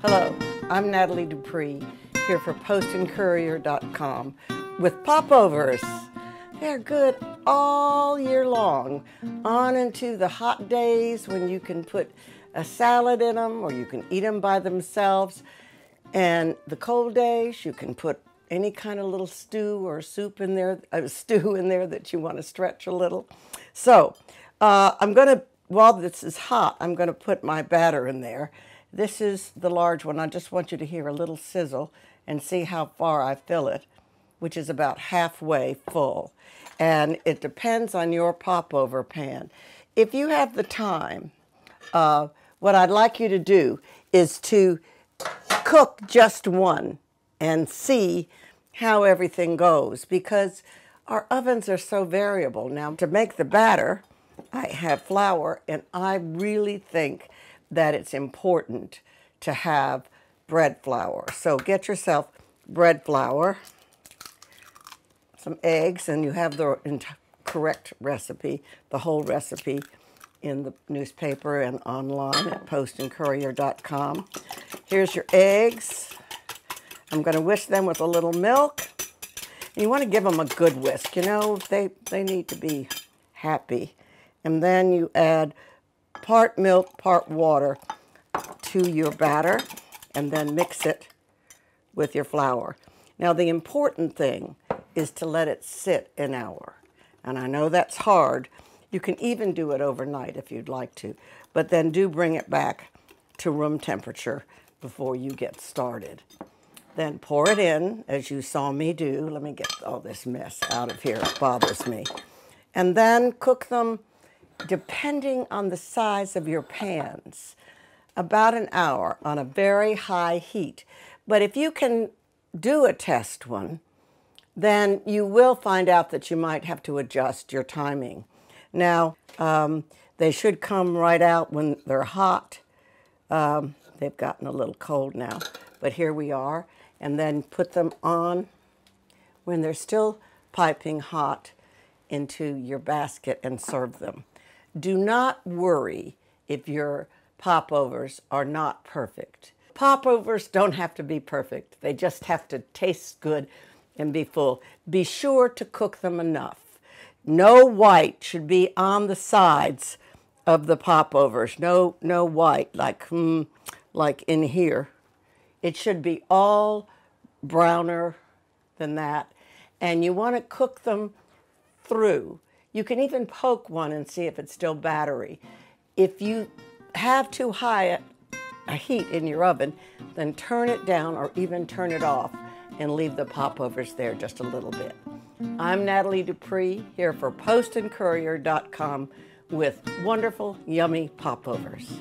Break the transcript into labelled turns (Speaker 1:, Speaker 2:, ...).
Speaker 1: Hello, I'm Nathalie Dupree here for postandcourier.com with popovers. They're good all year long, on into the hot days when you can put a salad in them or you can eat them by themselves. And the cold days, you can put any kind of little stew or soup in there, a stew in there that you want to stretch a little. So uh, I'm going to, while this is hot, I'm going to put my batter in there. This is the large one. I just want you to hear a little sizzle and see how far I fill it, which is about halfway full. And it depends on your popover pan. If you have the time, uh, what I'd like you to do is to cook just one and see how everything goes because our ovens are so variable. Now, to make the batter, I have flour, and I really think that it's important to have bread flour. So get yourself bread flour, some eggs, and you have the correct recipe, the whole recipe in the newspaper and online at postandcourier.com. Here's your eggs. I'm going to whisk them with a little milk. And you want to give them a good whisk. You know, they, they need to be happy. And then you add part milk, part water to your batter and then mix it with your flour. Now the important thing is to let it sit an hour. And I know that's hard. You can even do it overnight if you'd like to, but then do bring it back to room temperature before you get started. Then pour it in, as you saw me do. Let me get all this mess out of here, it bothers me. And then cook them depending on the size of your pans, about an hour on a very high heat. But if you can do a test one, then you will find out that you might have to adjust your timing. Now, um, they should come right out when they're hot. Um, they've gotten a little cold now, but here we are. And then put them on when they're still piping hot into your basket and serve them. Do not worry if your popovers are not perfect. Popovers don't have to be perfect. They just have to taste good and be full. Be sure to cook them enough. No white should be on the sides of the popovers. No, no white like hmm, like in here. It should be all browner than that. And you want to cook them through. You can even poke one and see if it's still battery. If you have too high a heat in your oven, then turn it down or even turn it off and leave the popovers there just a little bit. I'm Nathalie Dupree here for postandcourier.com with wonderful, yummy popovers.